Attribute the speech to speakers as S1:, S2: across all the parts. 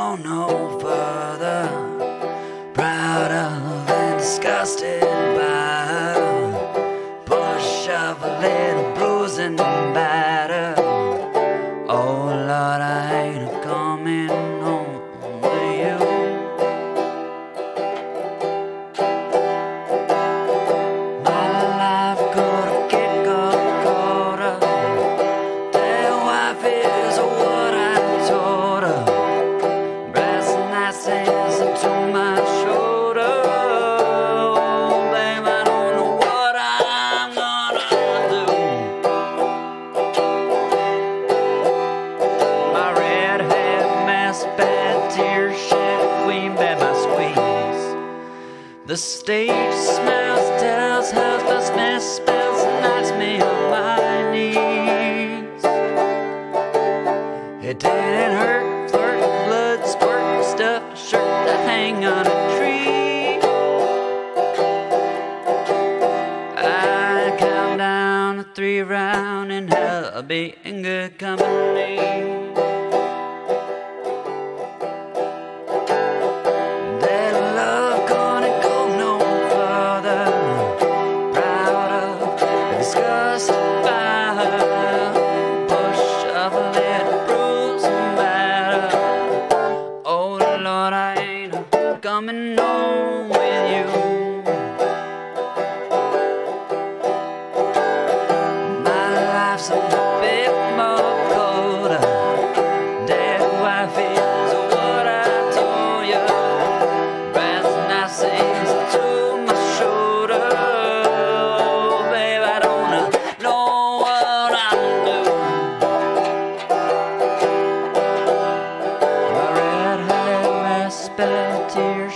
S1: No further. Proud of and disgusted by push of a little bruising batter. Oh Lord, I ain't coming home with you. My life could have kicked a quarter. Their wife The stage smells, tells husband smells, spells, and knocks me on my knees. It didn't hurt, flirt, blood, squirt, stuff, shirt to hang on a tree. I count down to three round in hell, I'll be in good company. Coming home with you. My life's a bit more colder. Dead wife is what I told you. Brass nasties to my shoulder. Oh, babe, I don't know what I'm doing. My red hair, my spell, tear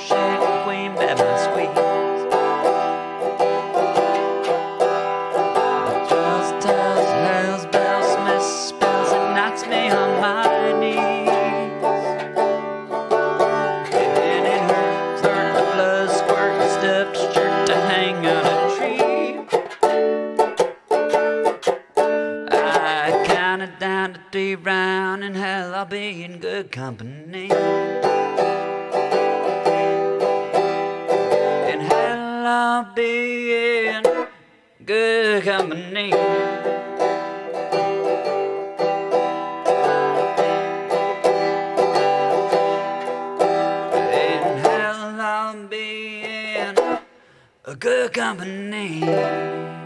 S1: and hell, I'll be in good company. And hell, I'll be in good company. In hell, I'll be in good company.